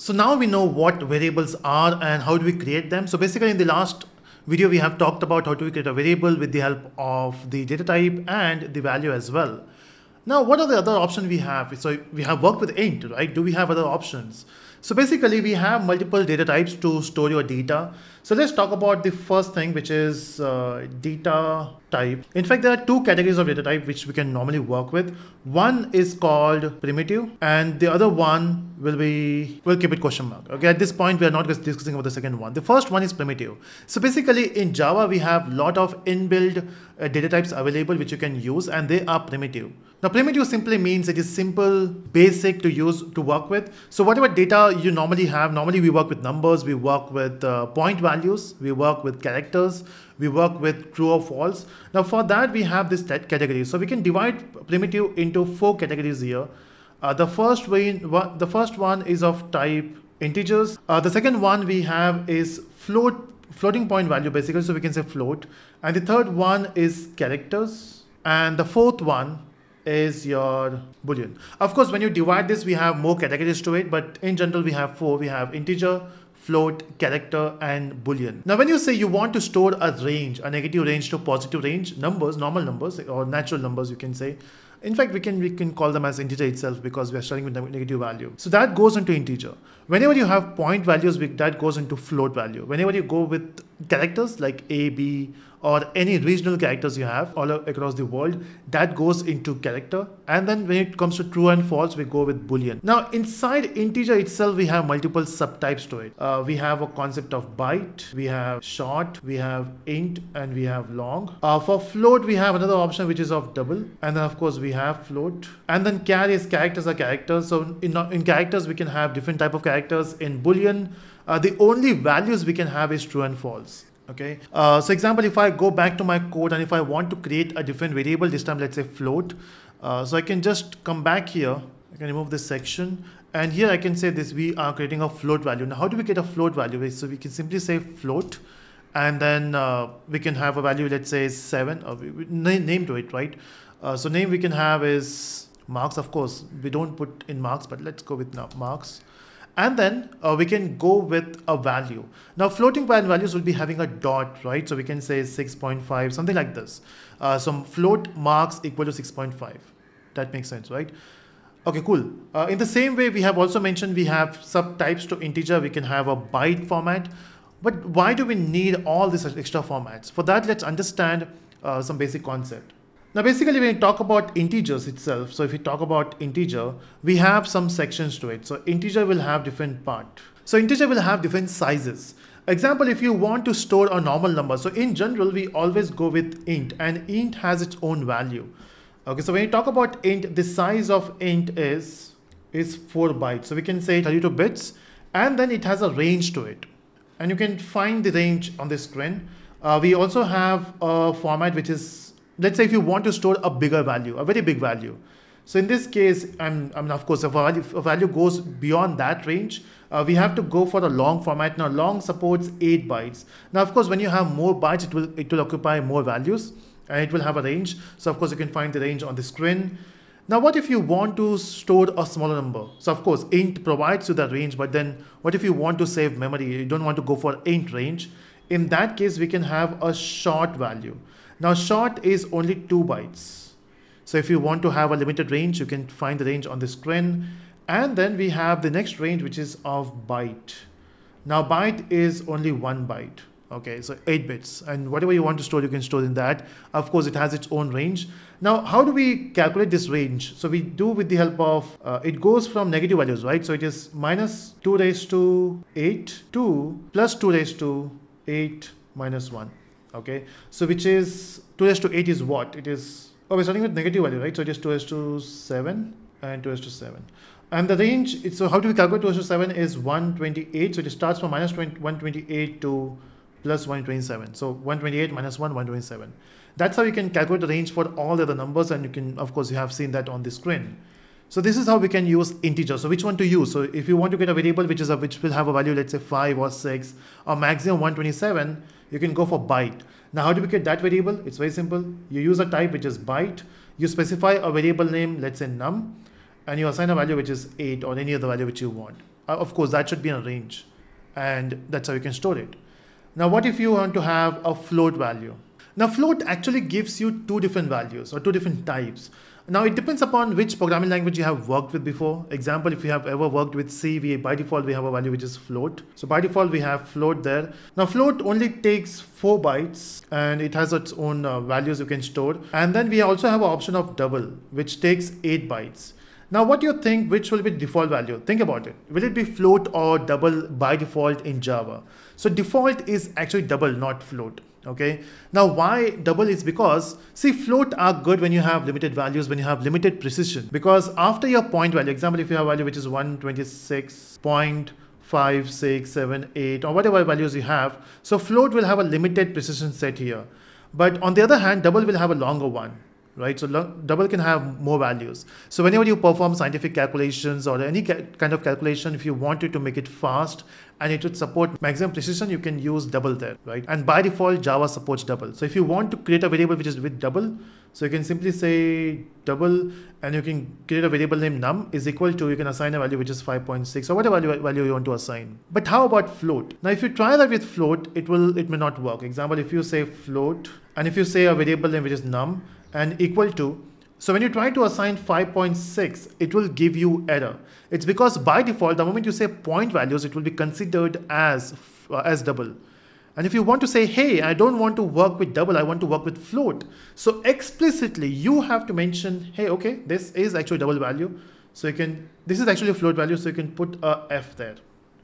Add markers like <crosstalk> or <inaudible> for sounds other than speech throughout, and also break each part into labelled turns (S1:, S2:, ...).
S1: So now we know what variables are and how do we create them. So basically in the last video, we have talked about how to create a variable with the help of the data type and the value as well. Now, what are the other options we have? So we have worked with int, right? Do we have other options? So basically we have multiple data types to store your data. So let's talk about the first thing, which is uh, data type. In fact, there are two categories of data type which we can normally work with. One is called primitive and the other one will be, we'll keep it question mark. Okay, at this point, we are not discussing about the second one. The first one is primitive. So basically in Java, we have a lot of inbuilt uh, data types available which you can use and they are primitive. Now primitive simply means it is simple, basic to use, to work with. So whatever data you normally have, normally we work with numbers, we work with uh, point values, we work with characters, we work with true or false. Now for that we have this category. So we can divide primitive into four categories here. Uh, the first one, the first one is of type integers. Uh, the second one we have is float, floating point value basically. So we can say float. And the third one is characters. And the fourth one is your boolean. Of course, when you divide this, we have more categories to it, but in general, we have four. We have integer, float, character, and boolean. Now, when you say you want to store a range, a negative range to positive range, numbers, normal numbers, or natural numbers, you can say, in fact, we can we can call them as integer itself because we are starting with negative value. So that goes into integer. Whenever you have point values, that goes into float value. Whenever you go with characters like A, B, or any regional characters you have all across the world, that goes into character. And then when it comes to true and false, we go with boolean. Now inside integer itself, we have multiple subtypes to it. Uh, we have a concept of byte, we have short, we have int, and we have long. Uh, for float, we have another option which is of double. And then of course we have float. And then char is characters are characters. So in, in characters, we can have different type of characters. In boolean, uh, the only values we can have is true and false okay? Uh, so example if I go back to my code and if I want to create a different variable this time let's say float uh, so I can just come back here. I can remove this section. And here I can say this we are creating a float value. Now how do we get a float value? So we can simply say float. And then uh, we can have a value let's say 7 or we, we name to it right? Uh, so name we can have is marks of course. We don't put in marks but let's go with marks and then uh, we can go with a value. Now floating point values will be having a dot, right? So we can say 6.5, something like this. Uh, so float marks equal to 6.5. That makes sense, right? Okay, cool. Uh, in the same way, we have also mentioned we have subtypes to integer. We can have a byte format. But why do we need all these extra formats? For that, let's understand uh, some basic concept. Now basically when we talk about integers itself, so if we talk about integer, we have some sections to it. So integer will have different part. So integer will have different sizes. Example, if you want to store a normal number, so in general, we always go with int and int has its own value. Okay, so when you talk about int, the size of int is, is 4 bytes. So we can say 32 bits and then it has a range to it. And you can find the range on the screen. Uh, we also have a format which is let's say if you want to store a bigger value, a very big value. So in this case, I'm, I mean, of course, if a value, if a value goes beyond that range, uh, we have to go for a long format. Now, long supports 8 bytes. Now, of course, when you have more bytes, it will, it will occupy more values and it will have a range. So, of course, you can find the range on the screen. Now, what if you want to store a smaller number? So, of course, int provides you that range, but then what if you want to save memory? You don't want to go for int range. In that case, we can have a short value. Now short is only two bytes. So if you want to have a limited range, you can find the range on the screen. And then we have the next range, which is of byte. Now byte is only one byte. Okay, so eight bits and whatever you want to store, you can store in that. Of course, it has its own range. Now, how do we calculate this range? So we do with the help of, uh, it goes from negative values, right? So it is minus 2 raised to 8 to plus 2 raised to 8 minus 1 okay? So which is 2 raised to 8 is what? It is oh we're starting with negative value right? So it is 2 raised to 7 and 2 raised to 7 and the range so how do we calculate 2 raised to 7 is 128 so it starts from minus 20, 128 to plus 127 so 128 minus 1 127 that's how you can calculate the range for all the other numbers and you can of course you have seen that on the screen so this is how we can use integer. So which one to use? So if you want to get a variable which is a, which will have a value, let's say five or six or maximum 127, you can go for byte. Now, how do we get that variable? It's very simple. You use a type which is byte. You specify a variable name, let's say num, and you assign a value which is 8 or any other value which you want. Uh, of course, that should be in a range. And that's how you can store it. Now, what if you want to have a float value? Now, float actually gives you two different values or two different types. Now it depends upon which programming language you have worked with before. Example, if you have ever worked with C, we by default we have a value which is float. So by default we have float there. Now float only takes four bytes and it has its own uh, values you can store. And then we also have an option of double, which takes eight bytes. Now, what do you think, which will be default value? Think about it. Will it be float or double by default in Java? So default is actually double, not float okay? Now why double? Is because see float are good when you have limited values when you have limited precision. Because after your point value example if you have value which is 126.5678 or whatever values you have so float will have a limited precision set here. But on the other hand double will have a longer one right? So double can have more values. So whenever you perform scientific calculations or any ca kind of calculation, if you wanted to make it fast and it would support maximum precision, you can use double there, right? And by default, Java supports double. So if you want to create a variable which is with double, so you can simply say double and you can create a variable name num is equal to, you can assign a value which is 5.6 or whatever value, value you want to assign. But how about float? Now, if you try that with float, it will, it may not work. Example, if you say float and if you say a variable name which is num, and equal to. So when you try to assign 5.6, it will give you error. It's because by default, the moment you say point values, it will be considered as, uh, as double. And if you want to say, hey, I don't want to work with double, I want to work with float. So explicitly, you have to mention, hey, okay, this is actually double value. So you can, this is actually a float value, so you can put a F there,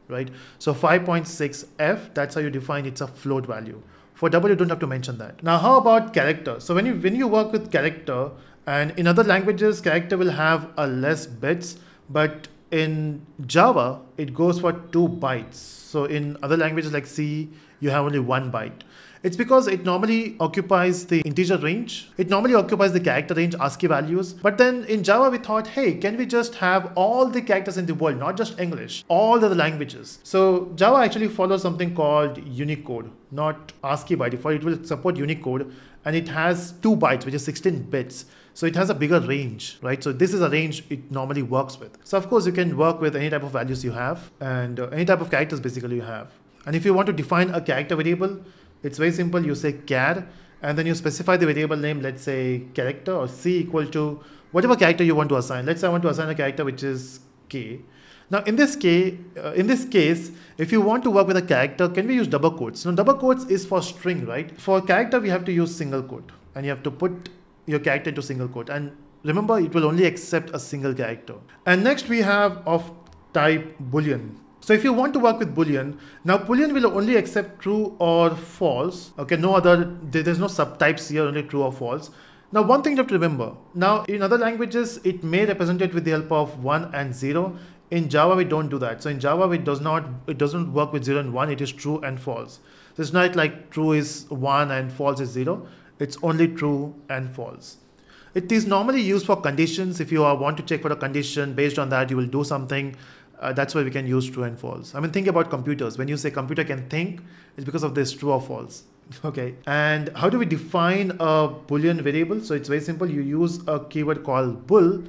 S1: right? So 5.6F, that's how you define it's a float value. For double, you don't have to mention that. Now, how about character? So when you when you work with character, and in other languages, character will have a less bits, but in Java, it goes for two bytes. So in other languages like C, you have only one byte. It's because it normally occupies the integer range. It normally occupies the character range ASCII values. But then in Java, we thought, hey, can we just have all the characters in the world, not just English, all the languages. So Java actually follows something called Unicode, not ASCII by default. It will support Unicode and it has two bytes, which is 16 bits. So it has a bigger range, right? So this is a range it normally works with. So of course you can work with any type of values you have and uh, any type of characters basically you have. And if you want to define a character variable, it's very simple. You say char and then you specify the variable name, let's say character or C equal to whatever character you want to assign. Let's say I want to assign a character which is K. Now in this case, uh, in this case, if you want to work with a character, can we use double quotes? Now double quotes is for string, right? For character, we have to use single quote and you have to put your character into single quote. And remember, it will only accept a single character. And next we have of type boolean. So if you want to work with Boolean, now Boolean will only accept true or false. Okay, no other, there's no subtypes here, only true or false. Now one thing you have to remember, now in other languages, it may represent it with the help of one and zero. In Java, we don't do that. So in Java, it does not, it doesn't work with zero and one, it is true and false. So it's not like true is one and false is zero. It's only true and false. It is normally used for conditions. If you want to check for a condition, based on that, you will do something uh, that's why we can use true and false. I mean, think about computers. When you say computer can think, it's because of this true or false. <laughs> Okay. And how do we define a Boolean variable? So it's very simple. You use a keyword called bool,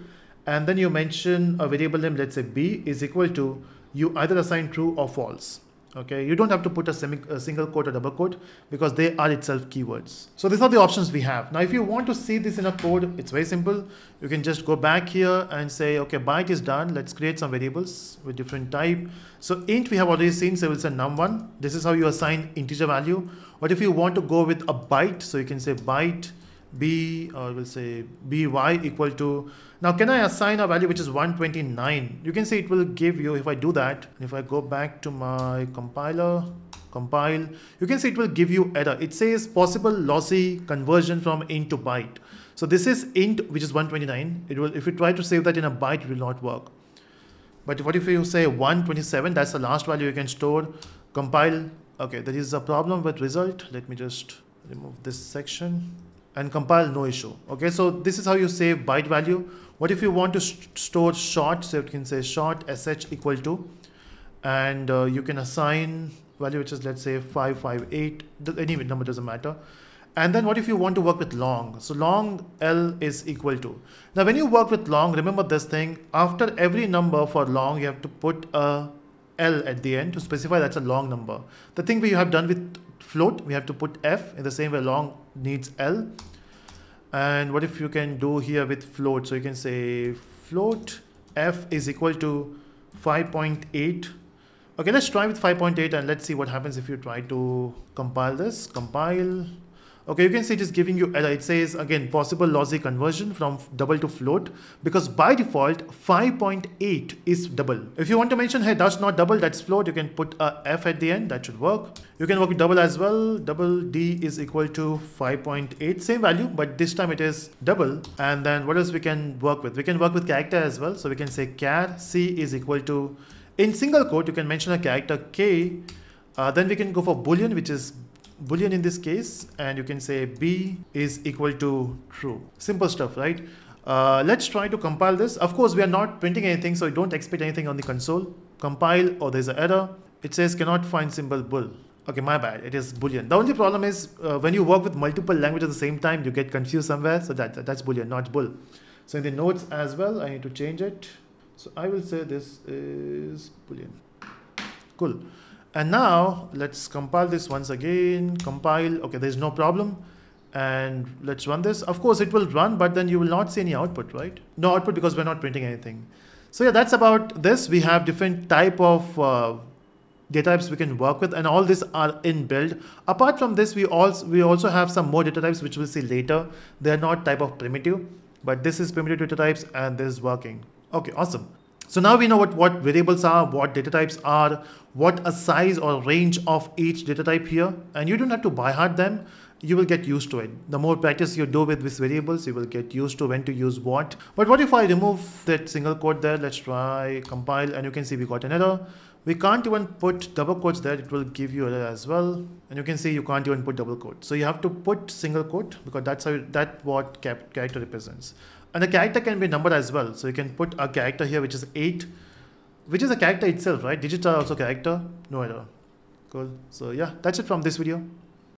S1: and then you mention a variable name, let's say b is equal to, you either assign true or false okay you don't have to put a, semi, a single quote or double quote because they are itself keywords. So these are the options we have. Now if you want to see this in a code it's very simple. You can just go back here and say okay byte is done. Let's create some variables with different type. So int we have already seen so we'll say num1 this is how you assign integer value. But if you want to go with a byte so you can say byte b or we'll say by equal to now can I assign a value which is 129 you can see it will give you if I do that if I go back to my compiler compile you can see it will give you error. It says possible lossy conversion from int to byte. So this is int which is 129 it will if you try to save that in a byte it will not work. But what if you say 127 that's the last value you can store compile. Okay there is a problem with result. Let me just remove this section and compile no issue. Okay, so this is how you save byte value. What if you want to st store short? So you can say short sh equal to, and uh, you can assign value which is let's say 558, any number doesn't matter. And then what if you want to work with long? So long L is equal to. Now when you work with long, remember this thing, after every number for long, you have to put a L at the end to specify that's a long number. The thing we have done with float, we have to put F in the same way long needs L. And what if you can do here with float? So you can say float F is equal to 5.8 Okay, let's try with 5.8 and let's see what happens if you try to compile this. Compile. Okay, you can see it is giving you. It says again possible lossy conversion from double to float because by default 5.8 is double. If you want to mention hey that's not double that's float you can put a f at the end that should work. You can work with double as well. Double d is equal to 5.8 same value but this time it is double and then what else we can work with? We can work with character as well. So we can say char c is equal to in single quote, you can mention a character k. Uh, then we can go for boolean, which is boolean in this case, and you can say b is equal to true. Simple stuff, right? Uh, let's try to compile this. Of course, we are not printing anything, so don't expect anything on the console. Compile, or there's an error. It says cannot find symbol bool. Okay, my bad. It is boolean. The only problem is uh, when you work with multiple languages at the same time, you get confused somewhere. So that that's boolean, not bool. So in the notes as well, I need to change it. So I will say this is boolean. Cool. And now let's compile this once again. Compile. Okay, there's no problem. And let's run this. Of course, it will run, but then you will not see any output, right? No output because we're not printing anything. So yeah, that's about this. We have different type of uh, data types we can work with and all these are inbuilt. Apart from this, we also we also have some more data types which we'll see later. They're not type of primitive, but this is primitive data types and this is working. Okay, awesome. So now we know what, what variables are, what data types are, what a size or range of each data type here, and you don't have to by heart them. You will get used to it. The more practice you do with these variables, you will get used to when to use what. But what if I remove that single quote there? Let's try compile and you can see we got an error. We can't even put double quotes there. It will give you error as well. And you can see you can't even put double quote. So you have to put single quote because that's how that what character represents. And the character can be numbered as well. So you can put a character here, which is 8, which is a character itself, right? Digits are also character. No error. Cool. So yeah, that's it from this video.